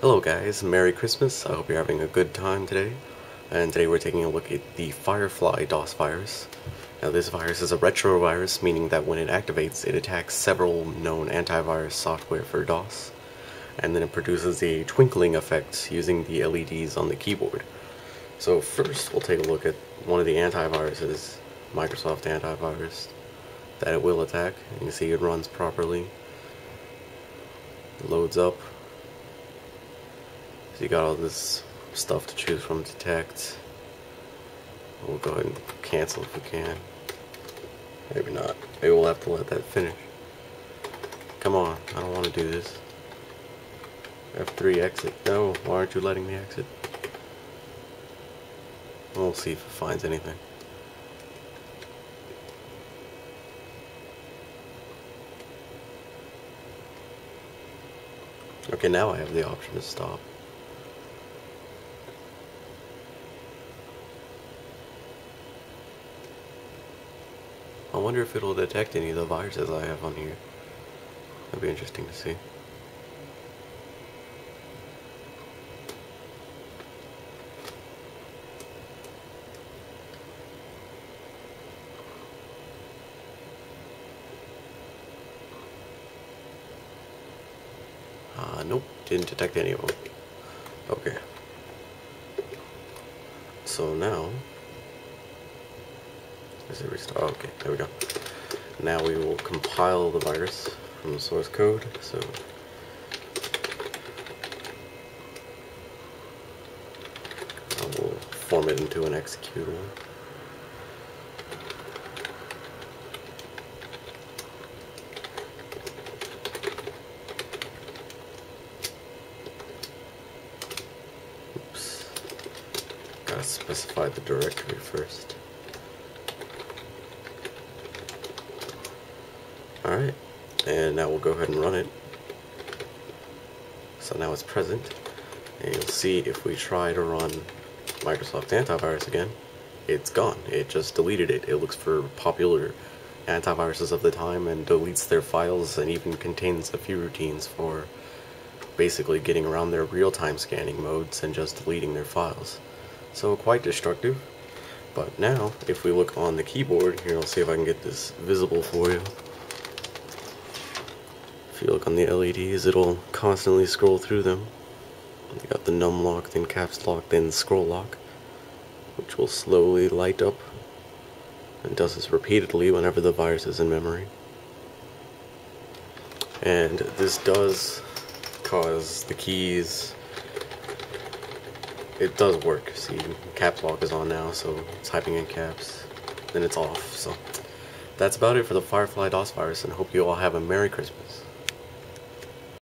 Hello guys, Merry Christmas. I hope you're having a good time today. And today we're taking a look at the Firefly DOS virus. Now this virus is a retrovirus, meaning that when it activates, it attacks several known antivirus software for DOS. And then it produces a twinkling effect using the LEDs on the keyboard. So first we'll take a look at one of the antiviruses, Microsoft antivirus, that it will attack. You can see it runs properly. It loads up so you got all this stuff to choose from detect. We'll go ahead and cancel if we can. Maybe not. Maybe we'll have to let that finish. Come on, I don't want to do this. F3 exit. No, why aren't you letting me exit? We'll see if it finds anything. Okay, now I have the option to stop. I wonder if it'll detect any of the viruses I have on here. That'd be interesting to see. Uh, nope, didn't detect any of them. Okay. So now, is it restart? Oh, okay, there we go. Now we will compile the virus from the source code. So I will form it into an executable. Oops. Gotta specify the directory first. And now we'll go ahead and run it. So now it's present, and you'll see if we try to run Microsoft Antivirus again, it's gone. It just deleted it. It looks for popular antiviruses of the time and deletes their files and even contains a few routines for basically getting around their real-time scanning modes and just deleting their files. So quite destructive. But now, if we look on the keyboard, here I'll see if I can get this visible for you. If you look on the LEDs, it'll constantly scroll through them. You got the num lock, then caps lock, then scroll lock, which will slowly light up and does this repeatedly whenever the virus is in memory. And this does cause the keys. It does work. See, caps lock is on now, so it's typing in caps, then it's off. So that's about it for the Firefly DOS virus, and hope you all have a Merry Christmas.